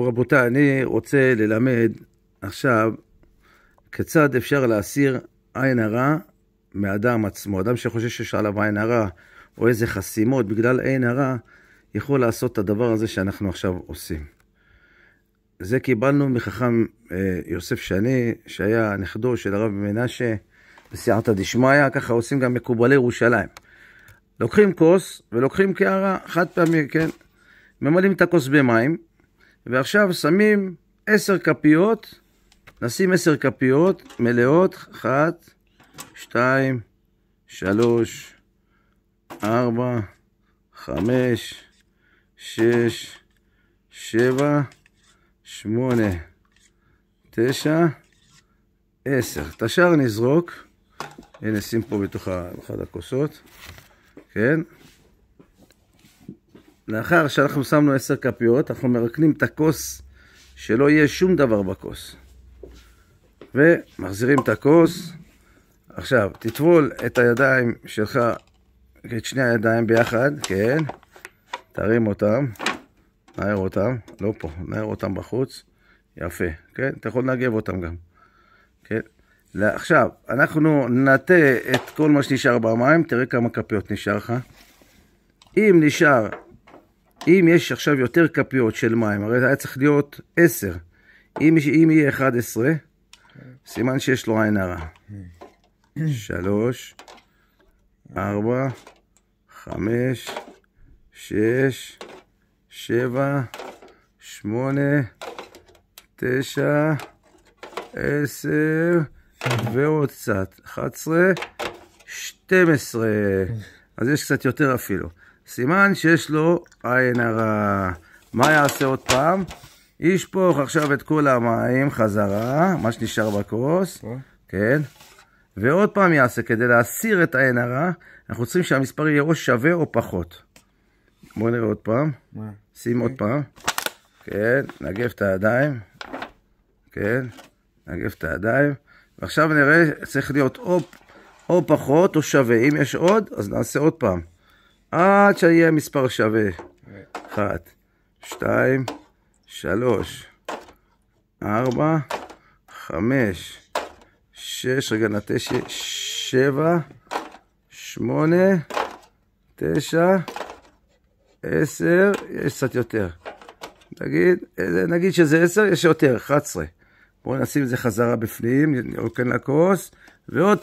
רבותיי, אני רוצה ללמד עכשיו כיצד אפשר להסיר עין הרע מאדם עצמו. אדם שחושב שיש עליו עין הרע או איזה חסימות בגלל עין הרע, יכול לעשות את הדבר הזה שאנחנו עכשיו עושים. זה קיבלנו מחכם אה, יוסף שני, שהיה נכדו של הרב מנשה בסייעתא דשמיא, ככה עושים גם מקובלי ירושלים. לוקחים כוס ולוקחים קערה, חד פעמי, כן? ממלאים את הכוס במים, ועכשיו שמים עשר כפיות, נשים עשר כפיות מלאות, אחת, שתיים, שלוש, ארבע, חמש, שש, שבע, שמונה, תשע, עשר. את השאר נזרוק, הנה שים פה בתוך אחד הכוסות, כן? לאחר שאנחנו שמנו עשר כפיות, אנחנו מרקנים את הכוס, שלא יהיה שום דבר בכוס. ומחזירים את הכוס. עכשיו, תטבול את הידיים שלך, את שני הידיים ביחד, כן? תרים אותם, נער אותם, לא פה, נער אותם בחוץ. יפה, כן? אתה יכול לנגב אותם גם, כן? עכשיו, אנחנו נטה את כל מה שנשאר במים, תראה כמה כפיות נשאר לך. אם נשאר אם יש עכשיו יותר כפיות של מים, הרי היה צריך להיות 10. אם, אם יהיה 11, סימן שיש לו עין הרע. 3, 4, 5, 6, 7, 8, 9, 10, ועוד קצת, 11, 12. אז יש קצת יותר אפילו. סימן שיש לו עין הרע. מה יעשה עוד פעם? ישפוך עכשיו את כל המים חזרה, מה שנשאר בכוס, כן? ועוד פעם יעשה, כדי להסיר את העין הרע, אנחנו צריכים שהמספר יהיה או שווה או פחות. בואו נראה עוד פעם. שים עוד פעם. כן, נגב את הידיים. כן, נגב את הידיים. ועכשיו נראה, צריך להיות או, או פחות או שווה. אם יש עוד, אז נעשה עוד פעם. עד שיהיה מספר שווה. אחת, שתיים, שלוש, ארבע, חמש, שש, רגע נטש, שבע, שמונה, תשע, עשר, יש קצת יותר. נגיד, נגיד שזה עשר, יש יותר, 11. בואו נשים את זה חזרה בפנים, נרוקן לכוס, ועוד פעם.